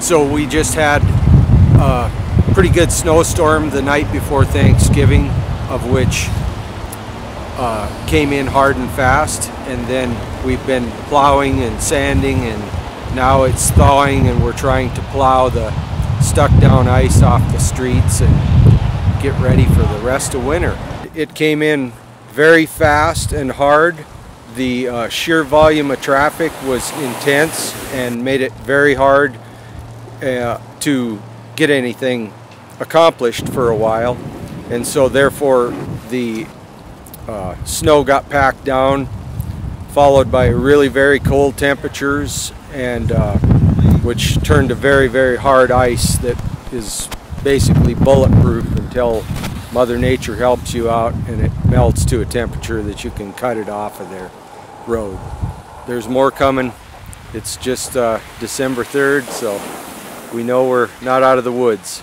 So we just had a pretty good snowstorm the night before Thanksgiving, of which uh, came in hard and fast. And then we've been plowing and sanding, and now it's thawing, and we're trying to plow the stuck down ice off the streets and get ready for the rest of winter. It came in very fast and hard. The uh, sheer volume of traffic was intense and made it very hard uh, to get anything accomplished for a while. And so therefore the uh, snow got packed down, followed by really very cold temperatures and uh, which turned to very, very hard ice that is basically bulletproof until Mother Nature helps you out and it melts to a temperature that you can cut it off of their road. There's more coming. It's just uh, December 3rd, so we know we're not out of the woods.